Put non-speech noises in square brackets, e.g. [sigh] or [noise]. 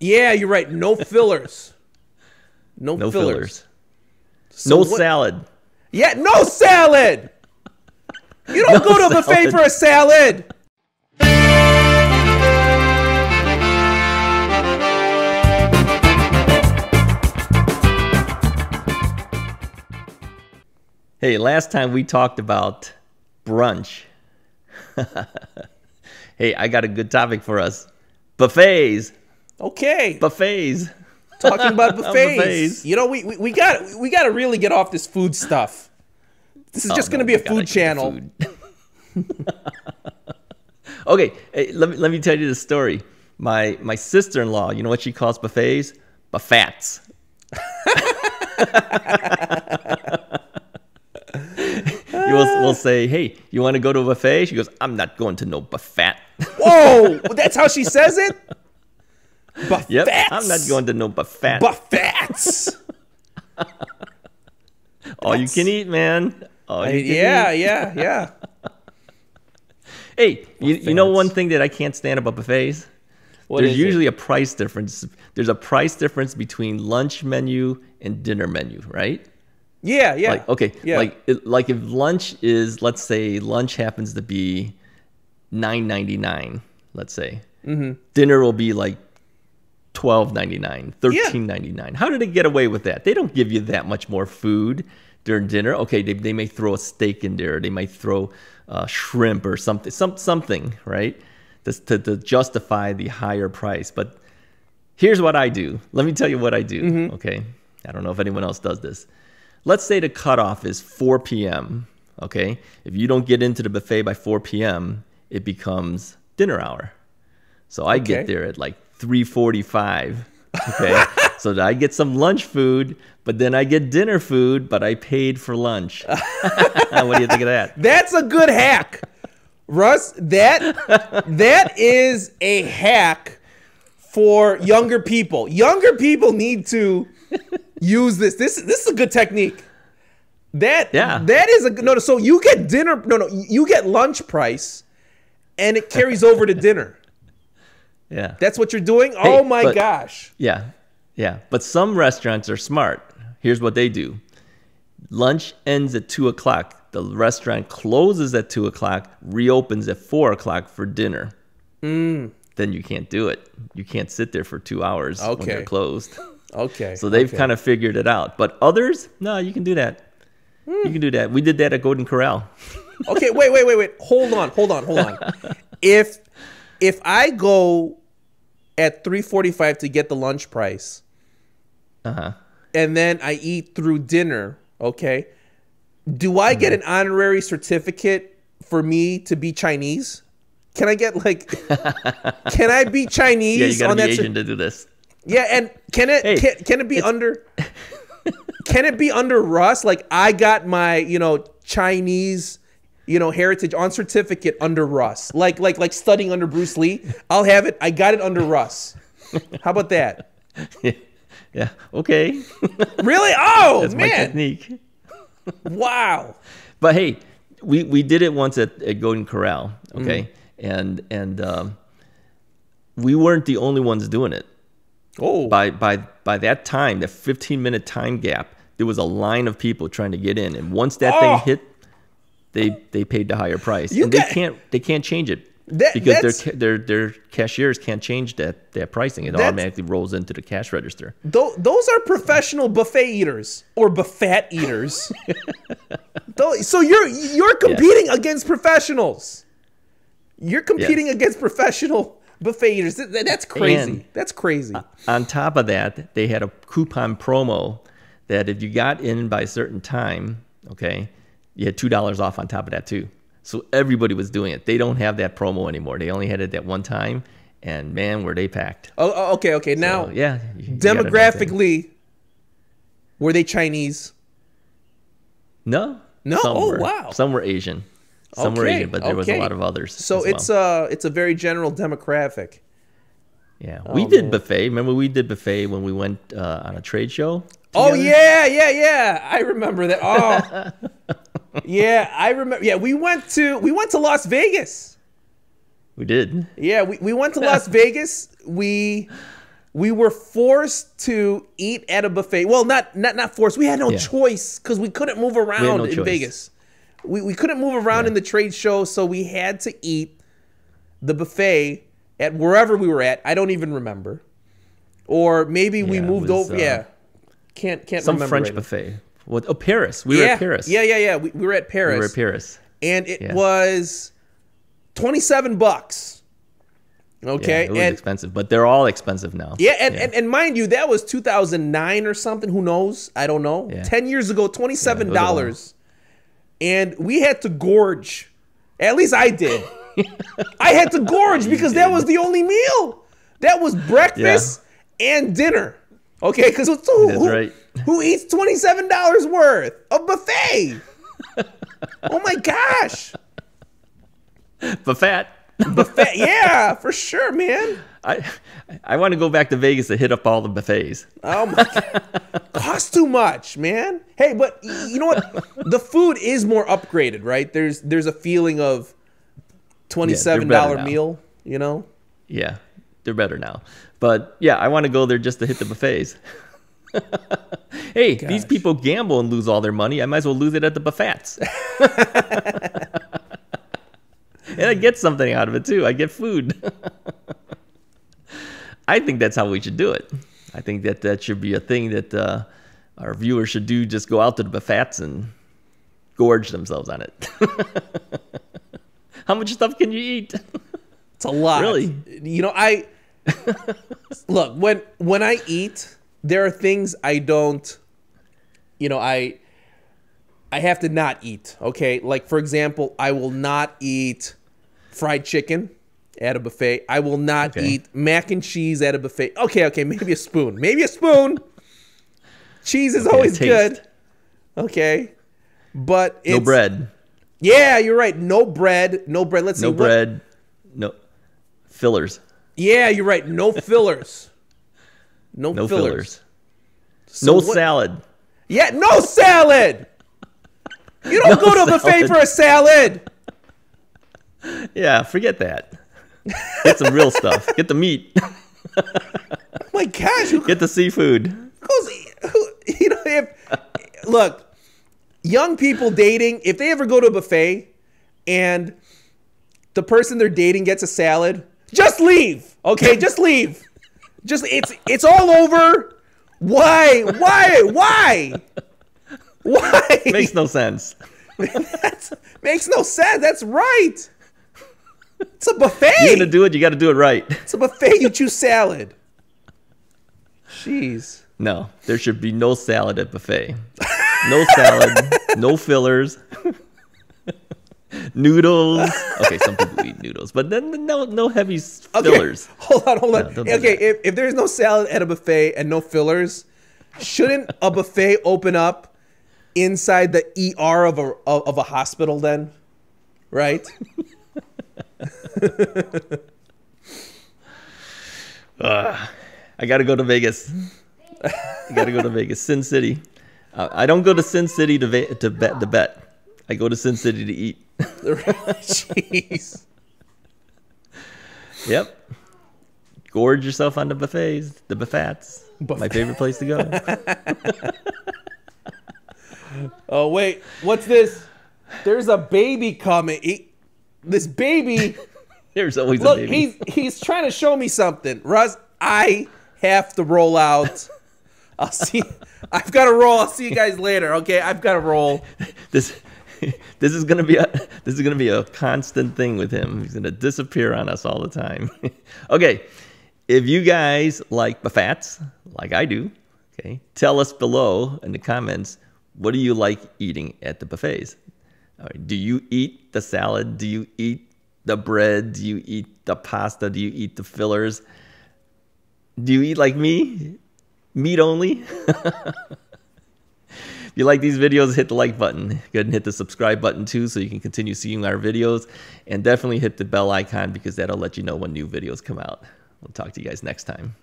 Yeah, you're right. No [laughs] fillers. No, No fillers. fillers. So no what- salad. Yeah, no salad. You don't [laughs] No go to a buffet for a salad. Hey, last time we talked about brunch. [laughs] hey, I got a good topic for us. Buffets. Okay, Buffets. talking about [laughs] buffets. Buffets. You know, we, we we got we got to really get off this food stuff. This is Oh, just no, going to be a food channel. food. [laughs] okay, hey, let me let me tell you the story. My my sister in law, you know what she calls buffets? Buffets. [laughs] you will we'll say, hey, you want to go to a buffet? She goes, I'm not going to no buffet. Whoa, that's how she says it. Buffets. yep, I'm not going to no buffet. buffets. [laughs] All you can eat, man. All you can yeah, eat. yeah, yeah. [laughs] Hey, you, you know one thing that I can't stand about buffets? What There's is it? usually a price difference. There's a price difference between lunch menu and dinner menu, right? Yeah, yeah. Like okay, Yeah. like it, like if lunch is let's say lunch happens to be nine ninety nine, let's say Mm-hmm. dinner will be like twelve ninety nine, thirteen ninety nine. How do they get away with that? They don't give you that much more food during dinner. Okay, they, they may throw a steak in there. They might throw uh, shrimp or something, some something, right? To, to, to justify the higher price. But here's what I do. Let me tell you what I do. Mm-hmm. Okay, I don't know if anyone else does this. Let's say the cutoff is 4 p.m. Okay, if you don't get into the buffet by 4 p.m., it becomes dinner hour. So I Okay. get there at like 3:45. Okay, so I get some lunch food, but then I get dinner food, but I paid for lunch. [laughs] what do you think of that? That's a good hack. Russ, that that is a hack for younger people. Younger people need to use this. This this is a good technique. That Yeah. that is a good no. So you get dinner. No, no, you get lunch price, and it carries over to dinner. Yeah. That's what you're doing. oh my but- gosh. Yeah, yeah. But some restaurants are smart. Here's what they do lunch ends at 2 o'clock. The restaurant closes at 2 o'clock, reopens at 4 o'clock for dinner. Mm. Then you can't do it. You can't sit there for two hours when they're closed. [laughs] Okay. So they've okay. kind of figured it out. But others, no, you can do that. Hmm. You can do that. We did that at Golden Corral. okay wait wait wait wait hold on hold on hold on [laughs] if if i go at 345 to get the lunch price Uh huh. and then i eat through dinner okay do i get Mm-hmm. an honorary certificate for me to be chinese can i get like [laughs] can i be chinese Yeah, you got to on be that cer- Asian to do this. yeah and can it Hey, can, can it be under [laughs] can it be under russ like i got my you know chinese you know heritage on certificate under russ like like like studying under bruce lee i'll have it i got it under russ how about that Yeah. [laughs] yeah. Okay. [laughs] really oh That's my technique. [laughs] wow But hey, we, we did it once at, at Golden Corral, okay? Mm-hmm. And and um, we weren't the only ones doing it. oh By by by that time, that 15 minute time gap, there was a line of people trying to get in, and once that Oh. thing hit, they they paid the higher price, You and they can't they can't change it. That- because their, their their cashiers can't change that that pricing. It automatically rolls into the cash register. Tho- those are professional buffet eaters or buffet eaters. [laughs] So you're you're competing against professionals. You're competing against professional buffet eaters. Th- th- That's crazy. And- That's crazy. On top of that, they had a coupon promo that if you got in by a certain time, okay, you had two dollars off on top of that too. So everybody was doing it. They don't have that promo anymore. They only had it that one time, and man, were they packed. Oh, oh, okay, okay. Now, So, yeah, you- you demographically, were they Chinese? no, No? Some Oh, were. wow. Some were Asian. Some were Asian, but there was a lot of others. So as well. it's uh it's a very general demographic. yeah. We oh, did man. buffet. Remember, we did buffet when we went uh, on a trade show. Oh yeah, yeah, yeah. I remember that. Oh, [laughs] yeah, I remember. Yeah, we went to we went to Las Vegas. we did. Yeah, we, we went to Las [laughs] Vegas. We we were forced to eat at a buffet. Well, not not not forced. We had no Yeah. choice because we couldn't move around no in choice. Vegas. We we couldn't move around in the trade show, so we had to eat the buffet at wherever we were at. I don't even remember. Or maybe we Yeah, it moved was, over. uh, yeah, can't can't Some remember. French right now. What? Oh, Paris. We were at Paris. Yeah, yeah, yeah. We, we were at Paris. We were at Paris. and it Yeah. was twenty seven bucks. Yeah, Okay, it was and expensive, but they're all expensive now. yeah, and, And, and mind you, that was two thousand nine or something. Who knows? I don't know. Yeah. Ten years ago, twenty seven Yeah, it was a while. dollars, and we had to gorge. At least I did. [laughs] I had to gorge because that was the only meal. That was breakfast and dinner. Okay, because who, That's who, right. Who eats twenty seven dollars worth of buffet? oh my gosh, but fat. buffet! Yeah, for sure, man. I I want to go back to Vegas to hit up all the buffets. Oh my god. Costs too much, man. Hey, but you know what? The food is more upgraded, right? There's there's a feeling of twenty-seven dollar now. meal, you know? Yeah, they're better now. But yeah, I want to go there just to hit the buffets. [laughs] hey, these people gamble and lose all their money. I might as well lose it at the buffets. [laughs] and I get something out of it too. I get food. [laughs] I think that's how we should do it. I think that that should be a thing that uh, our viewers should do. Just go out to the buffets and gorge themselves on it. how much stuff can you eat? It's a lot. Really? You know, I look, when when I eat, there are things I don't you know, I I have to not eat, okay? Like for example, I will not eat fried chicken at a buffet. I will not Okay. eat mac and cheese at a buffet. Okay, okay, maybe a spoon. Maybe a spoon. Cheese is Okay, always good. Okay. But it's No bread. Yeah, you're right. No bread. No bread. Let's see. No what- bread. No fillers. Yeah, you're right. No fillers. No, No fillers. fillers. So no what- salad. Yeah, no salad. You don't [laughs] No go to a buffet for a salad. Yeah, forget that. Get some real stuff. Get the meat. Oh [laughs] my gosh, who Get the seafood. goes? Who, you know, if look, young people dating, if they ever go to a buffet and the person they're dating gets a salad, just leave. Okay, [laughs] just leave. Just it's it's all over. Why? Why? Why? Why? Makes no sense. That makes no sense. That's right. It's a buffet. You're gonna do it. You got to do it right. it's a buffet. You choose salad. Jeez. No, there should be no salad at buffet. No salad. no fillers. [laughs] noodles. Okay, some people eat noodles, but then no no heavy s- Okay. fillers. [laughs] Hold on, hold on. No, okay, if, if there's no salad at a buffet and no fillers, shouldn't a buffet open up inside the ER of a of, a hospital then? Right? [laughs] I got to go to Vegas. I got to go to Vegas, Sin City. Uh, I don't go to Sin City to va- to bet to bet. I go to Sin City to eat. [laughs] Jeez. Yep. Gorge yourself on the buffets, the buffets. My favorite place to go. [laughs] Oh wait, what's this? There's a baby coming. He, this baby. [laughs] There's always a Look, baby. he's he's trying to show me something. Russ, I have to roll out. I'll see. I've got to roll. I'll see you guys later. Okay, I've got to roll. this [laughs] this is gonna be a [laughs] this is gonna be a constant thing with him. He's gonna disappear on us all the time. [laughs] okay, if you guys like buffets like I do, okay, tell us below in the comments what do you like eating at the buffets. All right, do you eat the salad? Do you eat the bread? Do you eat the pasta? Do you eat the fillers? Do you eat like me? Meat only? If you like these videos, hit the like button. Go ahead and hit the subscribe button too so you can continue seeing our videos. And definitely hit the bell icon because that'll let you know when new videos come out. We'll talk to you guys next time.